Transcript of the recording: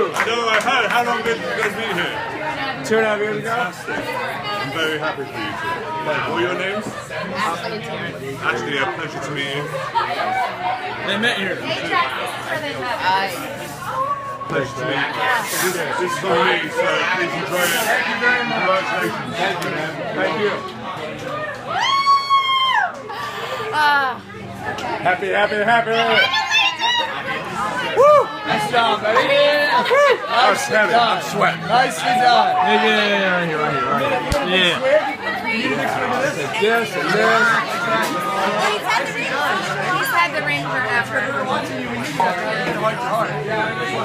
Ooh. So, uh, how, how long did you guys meet here? Two and a half years ago? Fantastic. I'm very happy for you two. What are your names? Ashley and Ashley, a pleasure to meet you. They met here. Pleasure to meet you. This, this is on me, so please enjoy it. Thank you very much. Congratulations. Thank you, man. Thank you. ah. Happy, happy, happy. Woo! Nice job, buddy. Yeah. I'm sweating. I'm sweating. Nicely done. Yeah, yeah, yeah, right here, right here, right here. Yeah. Yes, and this. He's had the ring. He's had the ring forever. Ah,